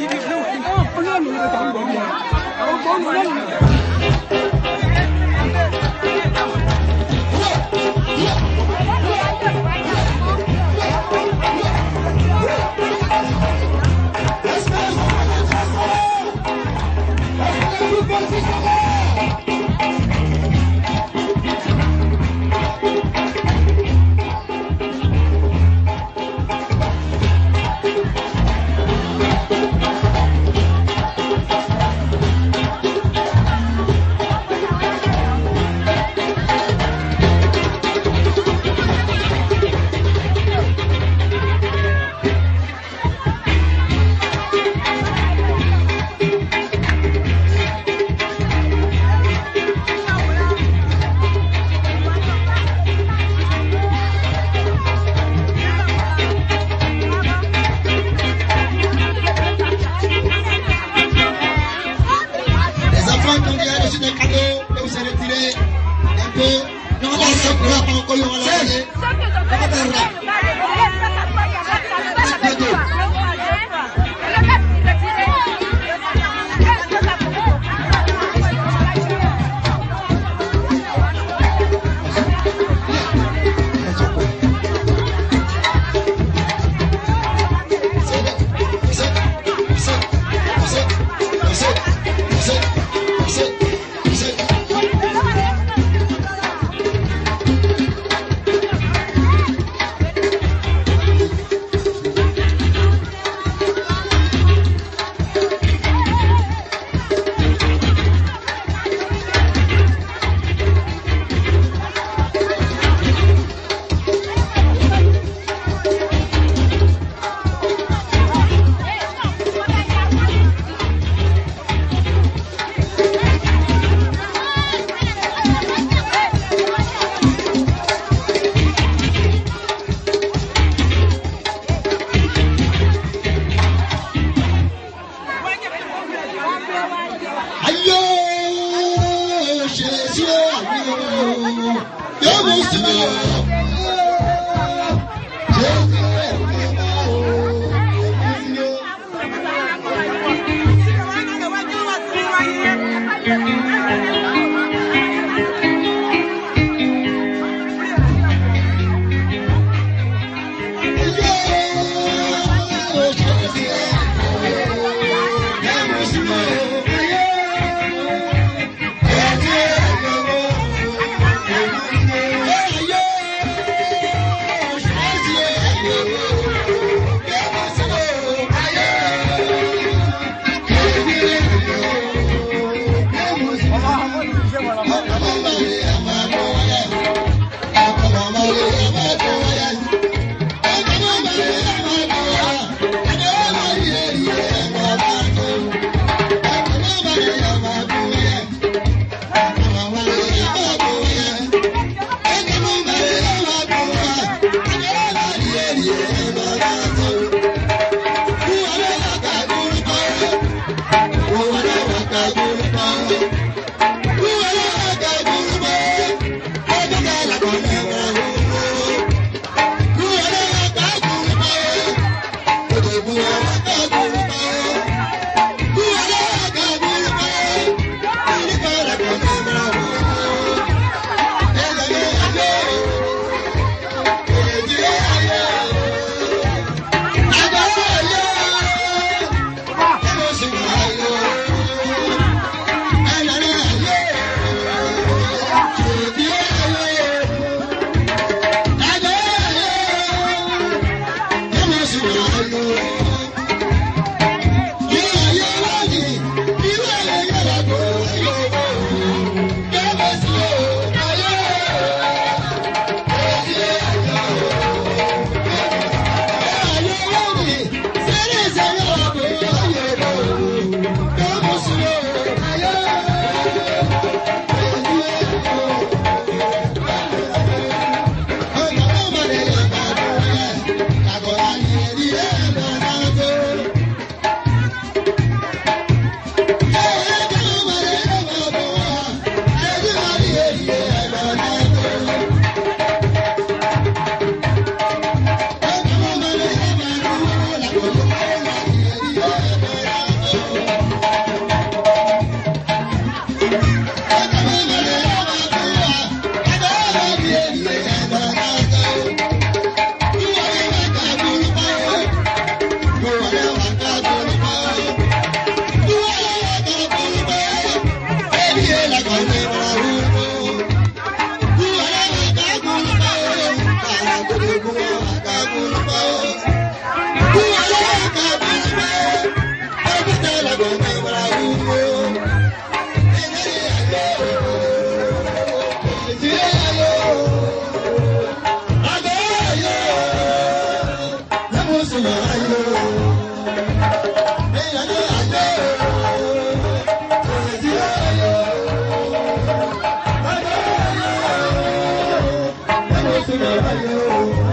你别听我，不让你敢讲嘛，我讲不让你 sílẹ̀.